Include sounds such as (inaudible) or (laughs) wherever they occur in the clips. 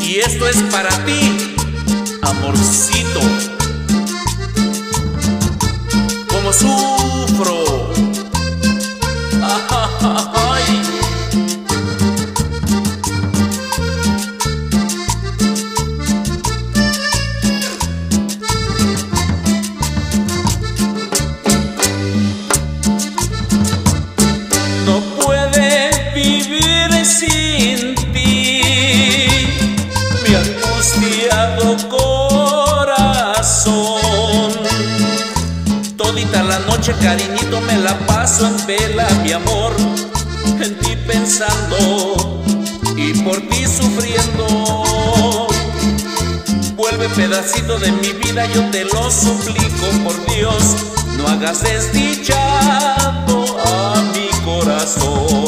Y esto es para ti, amorcito. Como sufro. (laughs) La noche, cariñito, me la paso en vela, mi amor, en ti pensando y por ti sufriendo. Vuelve pedacito de mi vida, yo te lo suplico, por Dios, no hagas desdichado a mi corazón.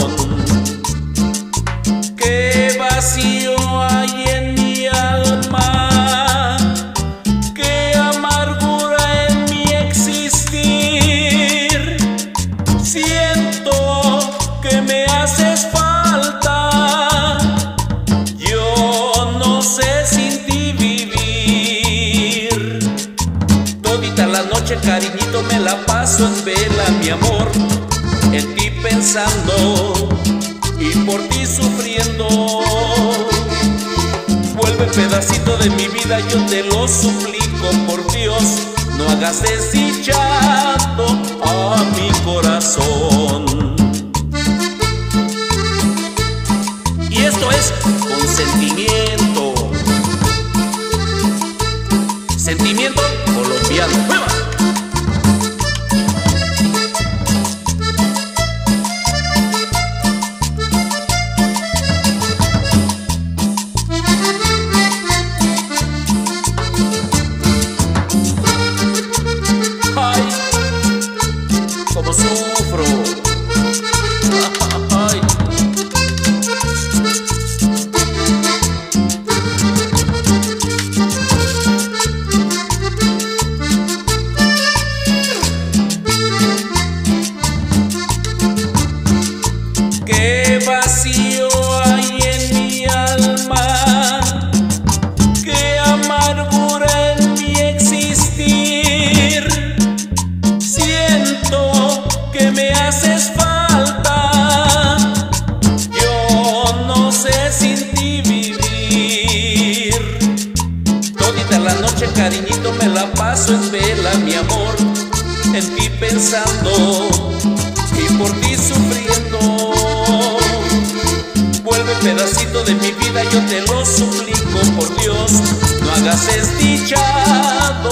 Noche, cariñito, me la paso en vela, mi amor, en ti pensando y por ti sufriendo. Vuelve pedacito de mi vida, yo te lo suplico, por Dios, no hagas desdichado a mi corazón. Cariñito, me la paso en vela, mi amor, en ti pensando y por ti sufriendo. Vuelve pedacito de mi vida, yo te lo suplico, por Dios, no hagas desdichado.